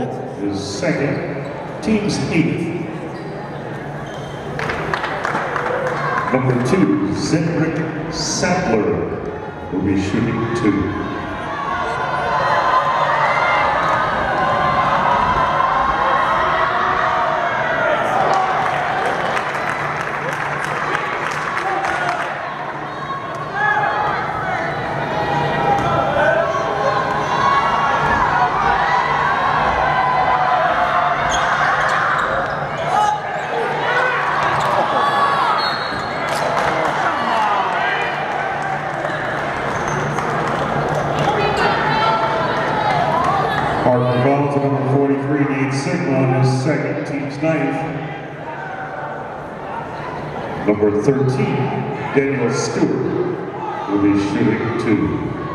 is second, team's eighth. Number two, Zedric Sadler will be shooting two. 43, on his second, team's ninth. Number 13, Daniel Stewart will be shooting two.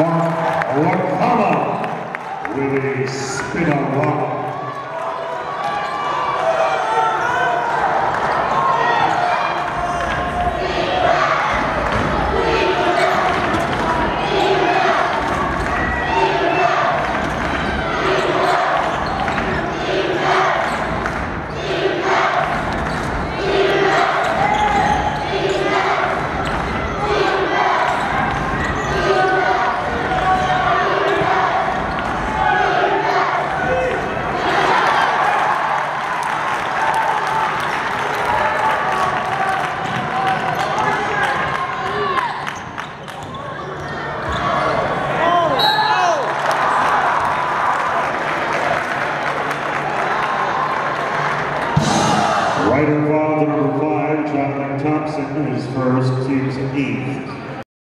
Mark Nwakamma with a spin on rock. Thompson, his first, team's eighth.